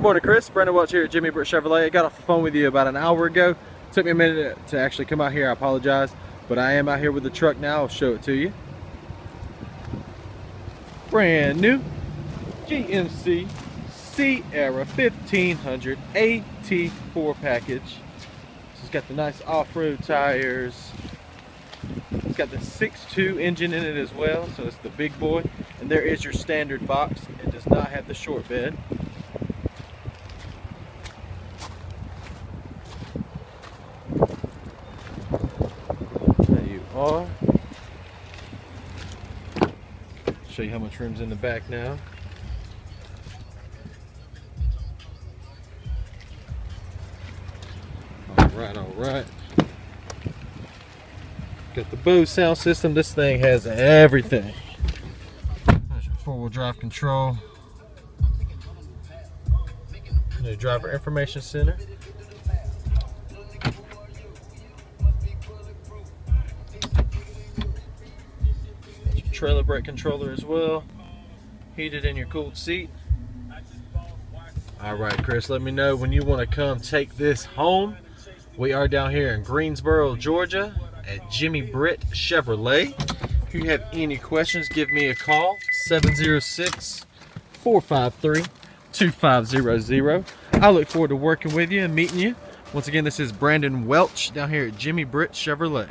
Good morning, Chris. Brandon Welch here at Jimmy Britt Chevrolet. I got off the phone with you about an hour ago. took me a minute to actually come out here. I apologize. But I am out here with the truck now. I'll show it to you. Brand new GMC Sierra 1500 AT4 package. It's got the nice off-road tires. It's got the 6.2 engine in it as well, so it's the big boy. And there is your standard box. It does not have the short bed. There you Show you how much room's in the back now. All right, all right. Got the Bose sound system. This thing has everything. There's your four-wheel drive control. The driver information center. Trailer brake controller as well. Heated in your cooled seat. All right, Chris, let me know when you want to come take this home. We are down here in Greensboro, Georgia at Jimmy Britt Chevrolet. If you have any questions, give me a call, 706-453-2500. I look forward to working with you and meeting you. Once again, this is Brandon Welch down here at Jimmy Britt Chevrolet.